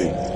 anything.